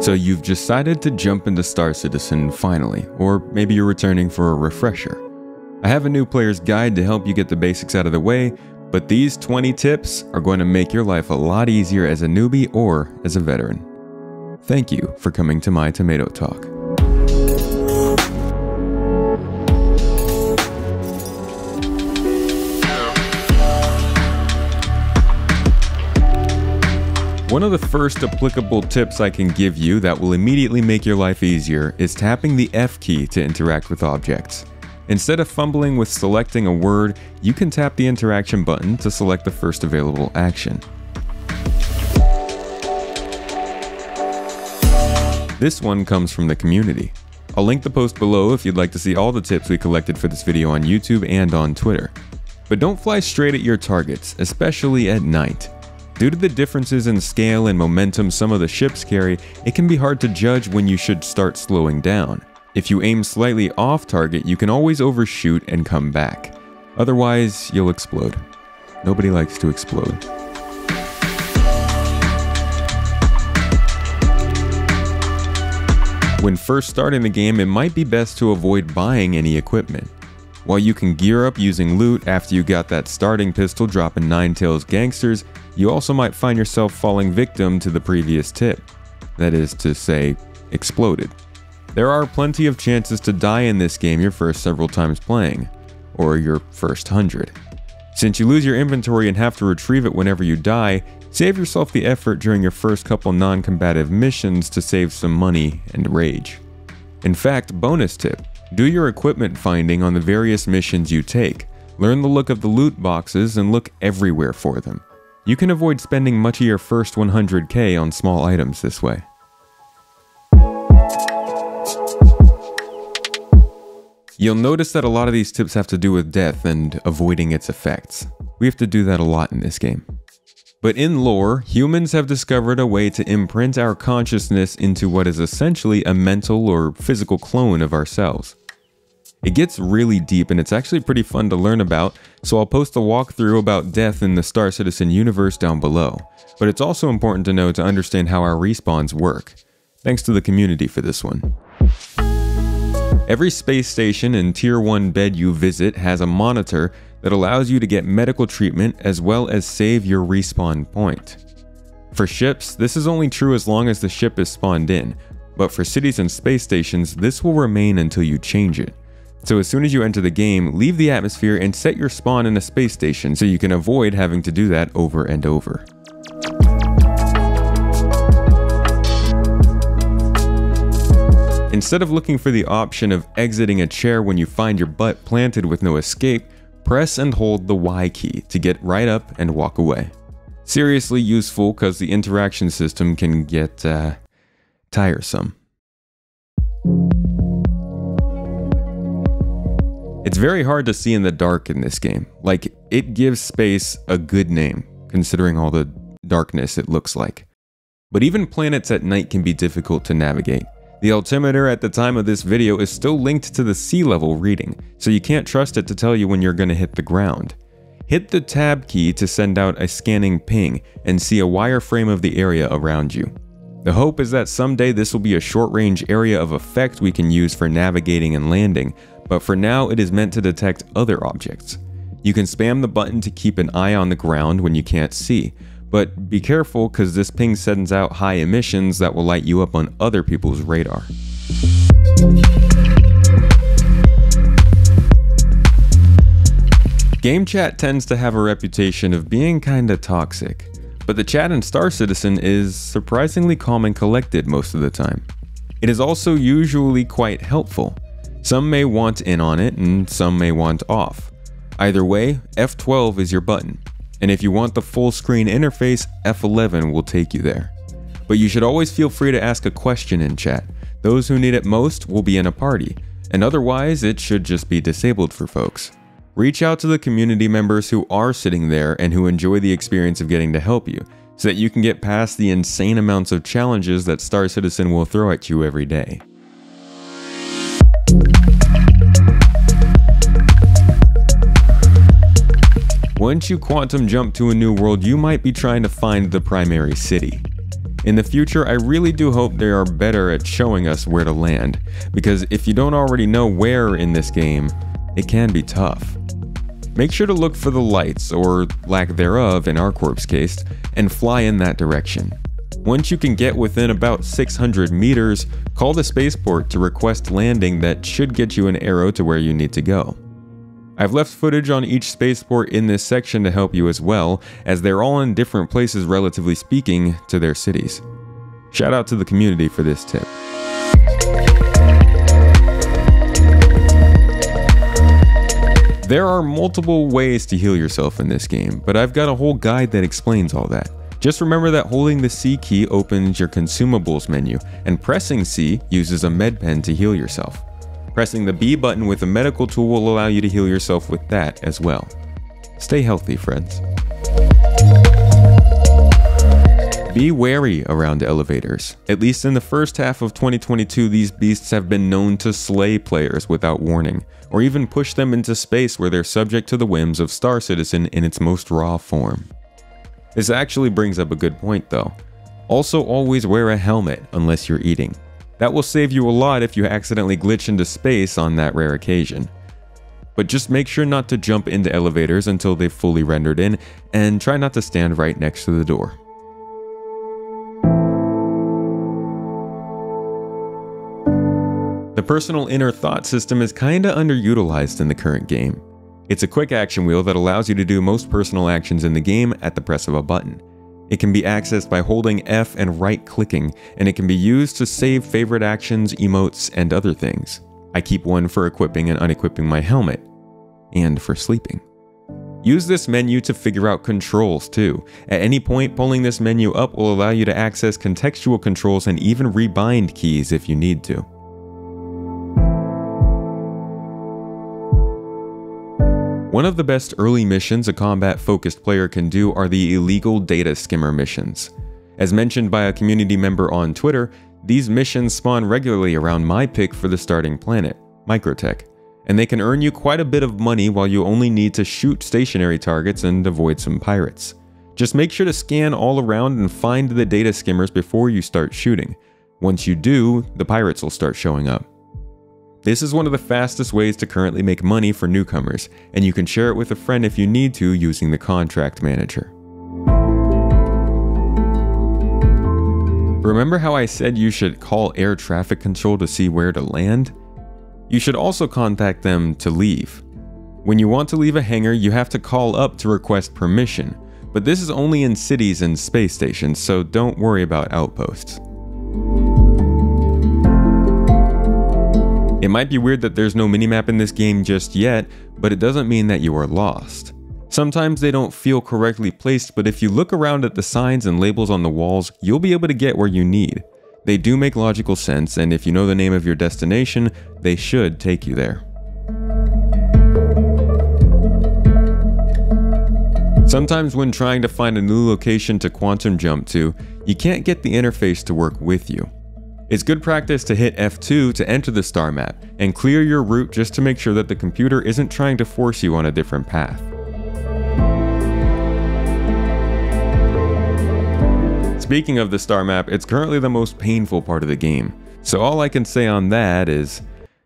So you've decided to jump into Star Citizen finally, or maybe you're returning for a refresher. I have a new player's guide to help you get the basics out of the way, but these 20 tips are going to make your life a lot easier as a newbie or as a veteran. Thank you for coming to my Tomato Talk. One of the first applicable tips I can give you that will immediately make your life easier is tapping the F key to interact with objects. Instead of fumbling with selecting a word, you can tap the interaction button to select the first available action. This one comes from the community. I'll link the post below if you'd like to see all the tips we collected for this video on YouTube and on Twitter. But don't fly straight at your targets, especially at night. Due to the differences in scale and momentum some of the ships carry, it can be hard to judge when you should start slowing down. If you aim slightly off target, you can always overshoot and come back. Otherwise, you'll explode. Nobody likes to explode. When first starting the game, it might be best to avoid buying any equipment. While you can gear up using loot after you got that starting pistol dropping Nine Tails gangsters, you also might find yourself falling victim to the previous tip. That is to say, exploded. There are plenty of chances to die in this game your first several times playing, or your first hundred. Since you lose your inventory and have to retrieve it whenever you die, save yourself the effort during your first couple non-combative missions to save some money and rage. In fact, bonus tip, do your equipment finding on the various missions you take. Learn the look of the loot boxes and look everywhere for them. You can avoid spending much of your first 100k on small items this way. You'll notice that a lot of these tips have to do with death and avoiding its effects. We have to do that a lot in this game. But in lore, humans have discovered a way to imprint our consciousness into what is essentially a mental or physical clone of ourselves. It gets really deep and it's actually pretty fun to learn about, so I'll post a walkthrough about death in the Star Citizen universe down below. But it's also important to know to understand how our respawns work. Thanks to the community for this one. Every space station and tier 1 bed you visit has a monitor that allows you to get medical treatment as well as save your respawn point. For ships, this is only true as long as the ship is spawned in, but for cities and space stations, this will remain until you change it. So as soon as you enter the game, leave the atmosphere and set your spawn in a space station so you can avoid having to do that over and over. Instead of looking for the option of exiting a chair when you find your butt planted with no escape, press and hold the Y key to get right up and walk away. Seriously useful because the interaction system can get uh, tiresome. It's very hard to see in the dark in this game. Like, it gives space a good name, considering all the darkness it looks like. But even planets at night can be difficult to navigate. The altimeter at the time of this video is still linked to the sea level reading, so you can't trust it to tell you when you're going to hit the ground. Hit the tab key to send out a scanning ping and see a wireframe of the area around you. The hope is that someday this will be a short range area of effect we can use for navigating and landing, but for now it is meant to detect other objects. You can spam the button to keep an eye on the ground when you can't see, but be careful because this ping sends out high emissions that will light you up on other people's radar. Game chat tends to have a reputation of being kinda toxic, but the chat in Star Citizen is surprisingly calm and collected most of the time. It is also usually quite helpful, some may want in on it and some may want off. Either way, F12 is your button, and if you want the full screen interface, F11 will take you there. But you should always feel free to ask a question in chat. Those who need it most will be in a party, and otherwise it should just be disabled for folks. Reach out to the community members who are sitting there and who enjoy the experience of getting to help you, so that you can get past the insane amounts of challenges that Star Citizen will throw at you every day. Once you quantum jump to a new world, you might be trying to find the primary city. In the future, I really do hope they are better at showing us where to land, because if you don't already know where in this game, it can be tough. Make sure to look for the lights, or lack thereof in ArcCorp's case, and fly in that direction. Once you can get within about 600 meters, call the spaceport to request landing that should get you an arrow to where you need to go. I've left footage on each spaceport in this section to help you as well, as they're all in different places relatively speaking to their cities. Shout out to the community for this tip. There are multiple ways to heal yourself in this game, but I've got a whole guide that explains all that. Just remember that holding the C key opens your consumables menu, and pressing C uses a med pen to heal yourself. Pressing the B button with a medical tool will allow you to heal yourself with that as well. Stay healthy, friends. Be wary around elevators. At least in the first half of 2022, these beasts have been known to slay players without warning, or even push them into space where they're subject to the whims of Star Citizen in its most raw form. This actually brings up a good point though. Also always wear a helmet unless you're eating. That will save you a lot if you accidentally glitch into space on that rare occasion. But just make sure not to jump into elevators until they've fully rendered in, and try not to stand right next to the door. The personal inner thought system is kinda underutilized in the current game. It's a quick action wheel that allows you to do most personal actions in the game at the press of a button. It can be accessed by holding F and right clicking, and it can be used to save favorite actions, emotes, and other things. I keep one for equipping and unequipping my helmet, and for sleeping. Use this menu to figure out controls too. At any point, pulling this menu up will allow you to access contextual controls and even rebind keys if you need to. One of the best early missions a combat-focused player can do are the illegal data skimmer missions. As mentioned by a community member on Twitter, these missions spawn regularly around my pick for the starting planet, Microtech, and they can earn you quite a bit of money while you only need to shoot stationary targets and avoid some pirates. Just make sure to scan all around and find the data skimmers before you start shooting. Once you do, the pirates will start showing up. This is one of the fastest ways to currently make money for newcomers, and you can share it with a friend if you need to using the contract manager. Remember how I said you should call air traffic control to see where to land? You should also contact them to leave. When you want to leave a hangar, you have to call up to request permission, but this is only in cities and space stations, so don't worry about outposts. It might be weird that there's no minimap in this game just yet, but it doesn't mean that you are lost. Sometimes they don't feel correctly placed, but if you look around at the signs and labels on the walls, you'll be able to get where you need. They do make logical sense, and if you know the name of your destination, they should take you there. Sometimes when trying to find a new location to quantum jump to, you can't get the interface to work with you. It's good practice to hit F2 to enter the star map, and clear your route just to make sure that the computer isn't trying to force you on a different path. Speaking of the star map, it's currently the most painful part of the game, so all I can say on that is,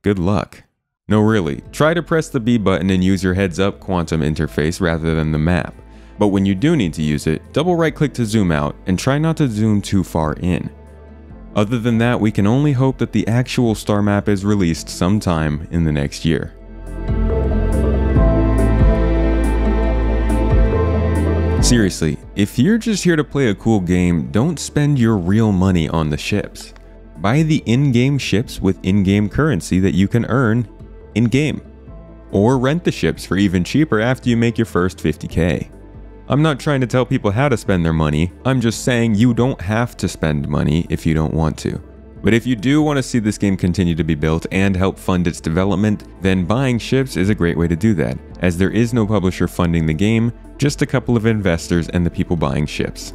good luck. No really, try to press the B button and use your heads up quantum interface rather than the map. But when you do need to use it, double right click to zoom out and try not to zoom too far in. Other than that, we can only hope that the actual star map is released sometime in the next year. Seriously, if you're just here to play a cool game, don't spend your real money on the ships. Buy the in-game ships with in-game currency that you can earn in-game. Or rent the ships for even cheaper after you make your first 50k. I'm not trying to tell people how to spend their money, I'm just saying you don't have to spend money if you don't want to. But if you do want to see this game continue to be built and help fund its development, then buying ships is a great way to do that, as there is no publisher funding the game, just a couple of investors and the people buying ships.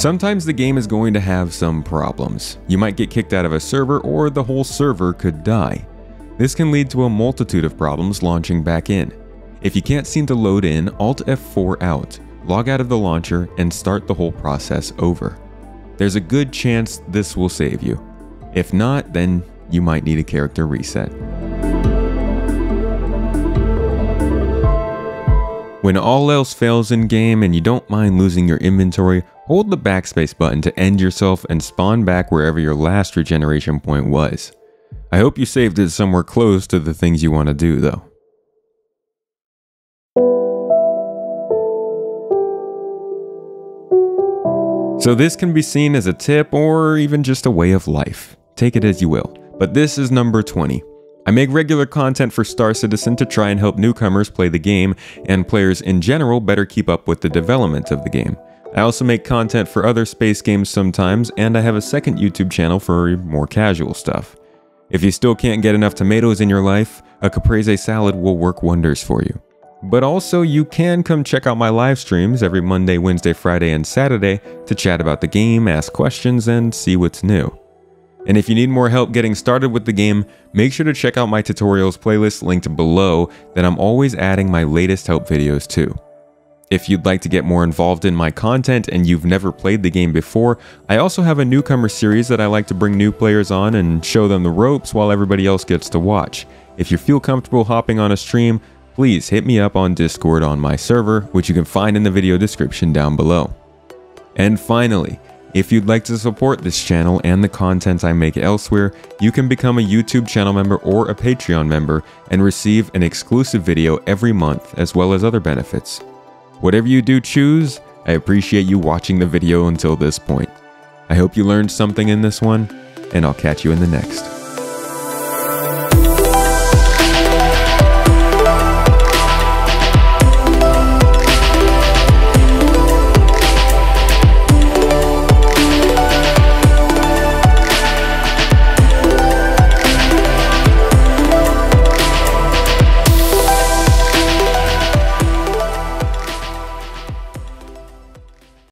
Sometimes the game is going to have some problems. You might get kicked out of a server or the whole server could die. This can lead to a multitude of problems launching back in. If you can't seem to load in, Alt F4 out, log out of the launcher, and start the whole process over. There's a good chance this will save you. If not, then you might need a character reset. When all else fails in game and you don't mind losing your inventory, hold the backspace button to end yourself and spawn back wherever your last regeneration point was. I hope you saved it somewhere close to the things you want to do though. So this can be seen as a tip or even just a way of life. Take it as you will. But this is number 20. I make regular content for Star Citizen to try and help newcomers play the game, and players in general better keep up with the development of the game. I also make content for other space games sometimes, and I have a second YouTube channel for more casual stuff. If you still can't get enough tomatoes in your life, a caprese salad will work wonders for you. But also, you can come check out my live streams every Monday, Wednesday, Friday, and Saturday to chat about the game, ask questions, and see what's new. And if you need more help getting started with the game, make sure to check out my tutorials playlist linked below that I'm always adding my latest help videos to. If you'd like to get more involved in my content and you've never played the game before, I also have a newcomer series that I like to bring new players on and show them the ropes while everybody else gets to watch. If you feel comfortable hopping on a stream, please hit me up on Discord on my server, which you can find in the video description down below. And finally, if you'd like to support this channel and the content I make elsewhere, you can become a YouTube channel member or a Patreon member and receive an exclusive video every month as well as other benefits. Whatever you do choose, I appreciate you watching the video until this point. I hope you learned something in this one, and I'll catch you in the next.